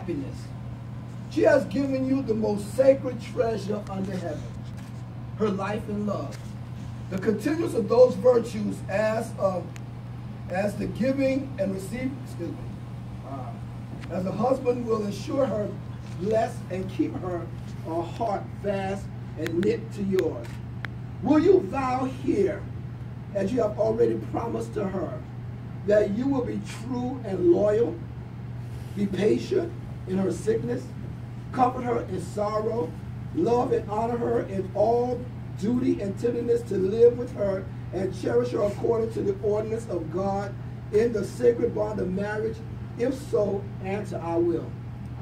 happiness. She has given you the most sacred treasure under heaven, her life and love. The continuance of those virtues as of as the giving and receiving, excuse me, uh, as a husband will ensure her blessed and keep her uh, heart fast and knit to yours. Will you vow here, as you have already promised to her, that you will be true and loyal, be patient in her sickness, comfort her in sorrow, love and honor her in all duty and tenderness to live with her and cherish her according to the ordinance of God in the sacred bond of marriage? If so, answer, I will.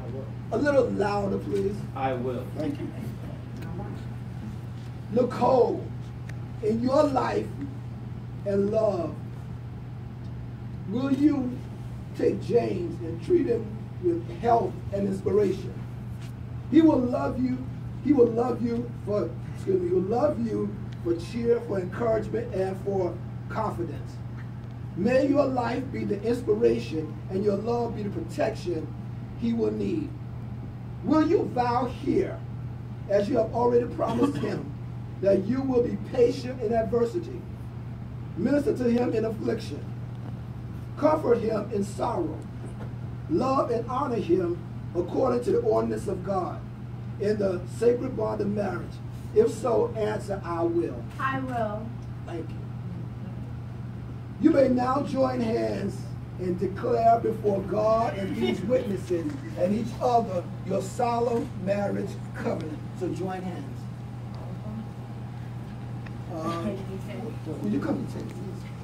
I will. A little louder, please. I will. Thank you. Nicole, in your life and love, will you take James and treat him with health and inspiration? He will love you. He will love you for, excuse me, he will love you for cheer, for encouragement, and for confidence. May your life be the inspiration and your love be the protection he will need. Will you vow here, as you have already promised him, that you will be patient in adversity, minister to him in affliction, comfort him in sorrow, love and honor him according to the ordinance of God in the sacred bond of marriage? If so, answer, I will. I will. Thank you. You may now join hands and declare before God and these witnesses and each other your solemn marriage covenant. So join hands. Uh, will you come and take these?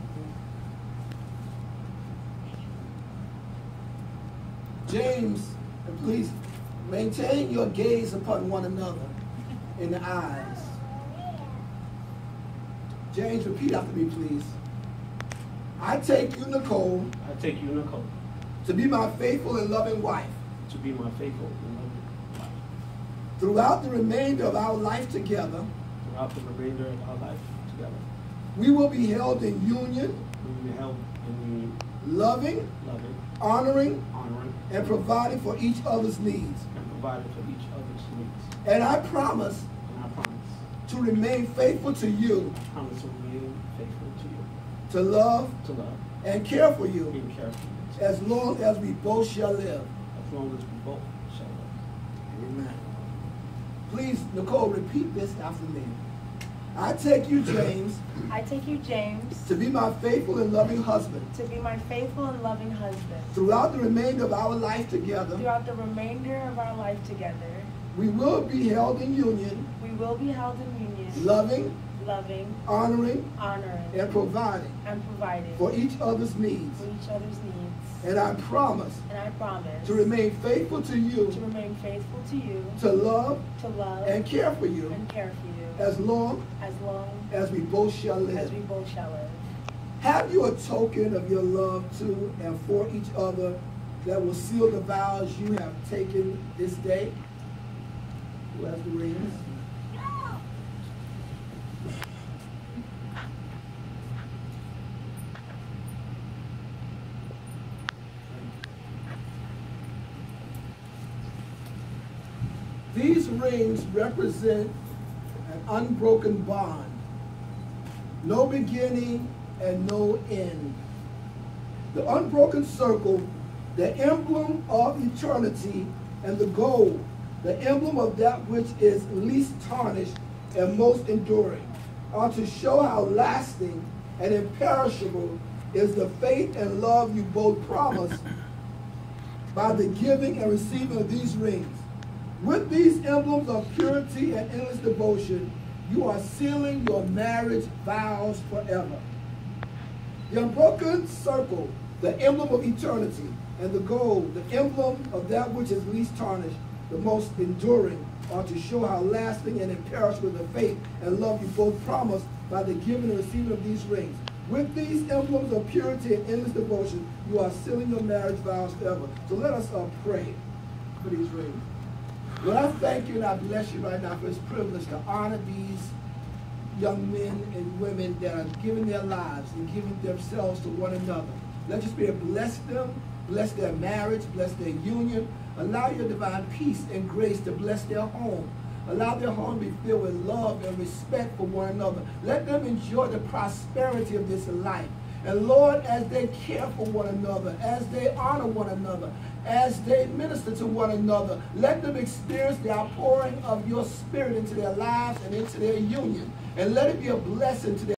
James, please maintain your gaze upon one another in the eyes. James, repeat after me, please. I take you, Nicole, I take you, Nicole, to be my faithful and loving wife to be my faithful and loving wife throughout the remainder of our life together. throughout the remainder of our life together. We will be held in union, We will be held in union, loving, loving, honoring, honoring, and providing for each other's needs. and providing for each other's needs. And I promise And I promise, to remain faithful to you, I promise to remain faithful to you, to love to love and care for you and care for you, as long as we both shall live. as long as we both shall live. Amen. Please, Nicole, repeat this after me. I take you, James, I take you, James, to be my faithful and loving husband to be my faithful and loving husband. throughout the remainder of our life together. Throughout the remainder of our life together, We will be held in union, we will be held in union, loving, loving, honoring, honoring, and providing and providing for each other's needs. for each other's needs. And I promise And I promise to remain faithful to you. to remain faithful to you, to love to love and care for you and care for you as long as long as we both shall as live. we both shall live. Have you a token of your love to and for each other that will seal the vows you have taken this day? Who has the rings? These rings represent an unbroken bond, no beginning and no end. The unbroken circle, the emblem of eternity, and the gold, the emblem of that which is least tarnished and most enduring, are to show how lasting and imperishable is the faith and love you both promise by the giving and receiving of these rings. With these emblems of purity and endless devotion, you are sealing your marriage vows forever. The unbroken circle, the emblem of eternity, and the gold, the emblem of that which is least tarnished, the most enduring, are to show how lasting and imperishable the faith and love you both promised by the giving and receiving of these rings. With these emblems of purity and endless devotion, you are sealing your marriage vows forever. So let us uh, pray for these rings. Lord, I thank you and I bless you right now for this privilege to honor these young men and women that are giving their lives and giving themselves to one another. Let your spirit bless them Bless their marriage, bless their union. Allow your divine peace and grace to bless their home. Allow their home to be filled with love and respect for one another. Let them enjoy the prosperity of this life. And Lord, as they care for one another, as they honor one another, as they minister to one another, let them experience the outpouring of your spirit into their lives and into their union. And let it be a blessing to their